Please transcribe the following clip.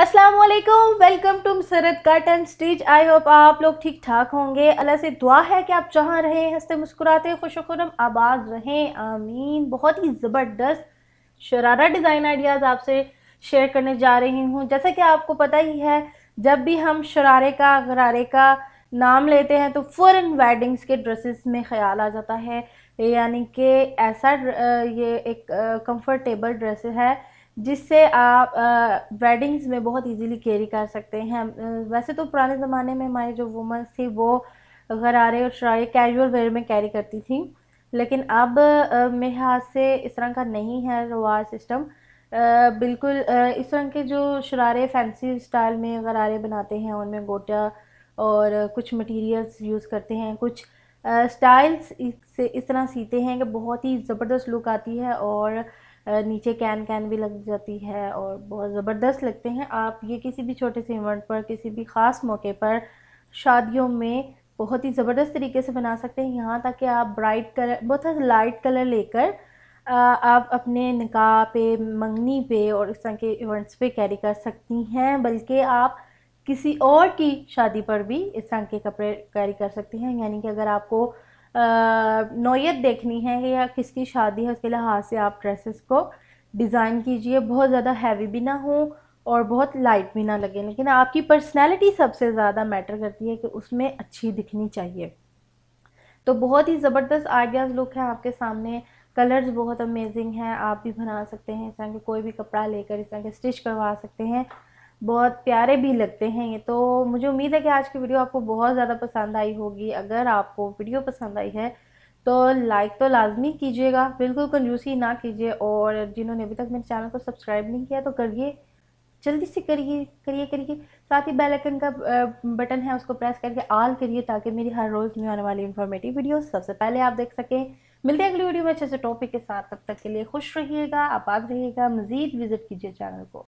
अस्सलाम वालेकुम welcome to Sarat cut and stitch I hope आप लोग ठीक ठाक होंगे। अल्लाह से दुआ है कि आप जहाँ रहें, हँसते मुस्कुराते खुश खुरम आबाद रहें। आमीन। बहुत ही ज़बरदस्त शरारा डिज़ाइन आइडियाज़ आपसे शेयर करने जा रही हूँ। जैसा कि आपको पता ही है, जब भी हम शरारे का गरारे का नाम लेते हैं तो फ़ौर वेडिंग्स के ड्रेसेस में ख्याल आ जाता है। यानी कि ऐसा ये एक कंफर्टेबल ड्रेस है। जिससे आप वेडिंग्स में बहुत इजीली कैरी कर सकते हैं। वैसे तो पुराने ज़माने में हमारी जो वुमेंस थी, वो गरारे और शरारे कैजुअल वेयर में कैरी करती थी। लेकिन अब मेरे हाथ से इस तरह का नहीं है रवाज सिस्टम बिल्कुल इस तरह के जो शरारे फैंसी स्टाइल में गरारे बनाते हैं, उनमें गोटा और कुछ मटेरियल्स यूज़ करते हैं, कुछ स्टाइल्स से इस तरह सीते हैं कि बहुत ही ज़बरदस्त लुक आती है और नीचे कैन कैन भी लग जाती है और बहुत ज़बरदस्त लगते हैं। आप ये किसी भी छोटे से इवेंट पर, किसी भी ख़ास मौके पर शादियों में बहुत ही ज़बरदस्त तरीके से बना सकते हैं। यहाँ तक कि आप ब्राइट कलर, बहुत लाइट कलर लेकर आप अपने निकाह पे, मंगनी पे और इस तरह के इवेंट्स पे कैरी कर सकती हैं। बल्कि आप किसी और की शादी पर भी इस तरह के कपड़े कैरी कर सकती हैं। यानी कि अगर आपको नोयत देखनी है या किसकी शादी है, उसके लिहाज से आप ड्रेसेस को डिज़ाइन कीजिए। बहुत ज़्यादा हैवी भी ना हो और बहुत लाइट भी ना लगे, लेकिन आपकी पर्सनैलिटी सबसे ज़्यादा मैटर करती है कि उसमें अच्छी दिखनी चाहिए। तो बहुत ही ज़बरदस्त आइडियाज़ लुक है आपके सामने। कलर्स बहुत अमेजिंग हैं, आप भी बना सकते हैं, इस तरह के कोई भी कपड़ा लेकर इस तरह के स्टिच करवा सकते हैं। बहुत प्यारे भी लगते हैं ये। तो मुझे उम्मीद है कि आज की वीडियो आपको बहुत ज़्यादा पसंद आई होगी। अगर आपको वीडियो पसंद आई है तो लाइक तो लाजमी कीजिएगा, बिल्कुल कंजूसी ना कीजिए। और जिन्होंने अभी तक मेरे चैनल को सब्सक्राइब नहीं किया तो करिए, जल्दी से करिए करिए करिए। साथ ही बेल आइकन का बटन है, उसको प्रेस करके ऑल करिए, ताकि मेरी हर रोज़ में आने वाली इन्फॉर्मेटिव वीडियो सबसे पहले आप देख सकें। मिलते हैं अगली वीडियो में अच्छे से टॉपिक के साथ। तब तक के लिए खुश रहिएगा, आबाद रहिएगा, मज़ीद विज़िट कीजिए चैनल को।